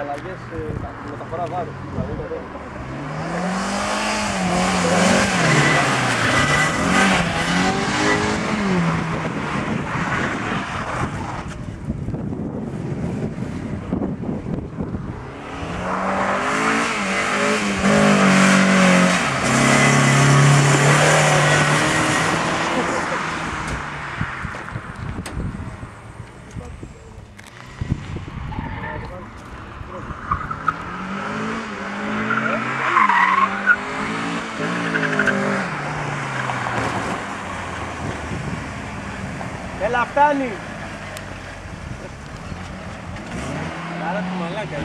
αλλαγές ε, μεταφορά βάρους. Έλα φτάνει. Άρα του μαλάκα